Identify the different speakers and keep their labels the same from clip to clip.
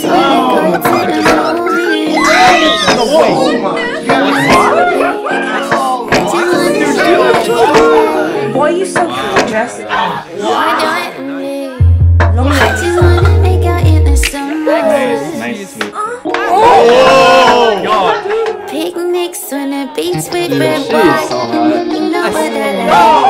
Speaker 1: Just wanna go to the movies.
Speaker 2: Boy, you so cool dressed up.
Speaker 1: You want me? I just wanna make out in the summer.
Speaker 3: Nice to.
Speaker 4: Oh god.
Speaker 1: Picnics on the beach with red wine. You know what I like.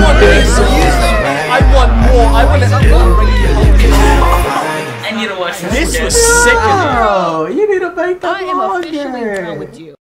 Speaker 4: want this. I want more. I want to.
Speaker 5: I need to watch this.
Speaker 4: This was sick.
Speaker 6: oh, you need to make that
Speaker 7: I am officially done with you.